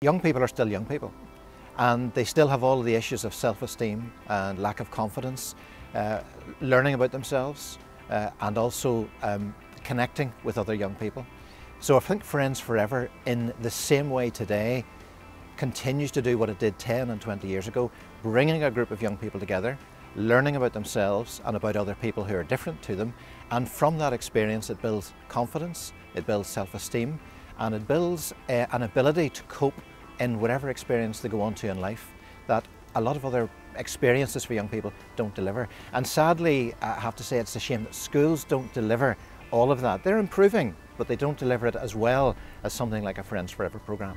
Young people are still young people and they still have all the issues of self-esteem and lack of confidence, uh, learning about themselves uh, and also um, connecting with other young people. So I think Friends Forever in the same way today continues to do what it did 10 and 20 years ago, bringing a group of young people together, learning about themselves and about other people who are different to them. And from that experience, it builds confidence, it builds self-esteem, and it builds uh, an ability to cope in whatever experience they go on to in life that a lot of other experiences for young people don't deliver. And sadly, I have to say it's a shame that schools don't deliver all of that. They're improving, but they don't deliver it as well as something like a Friends Forever programme.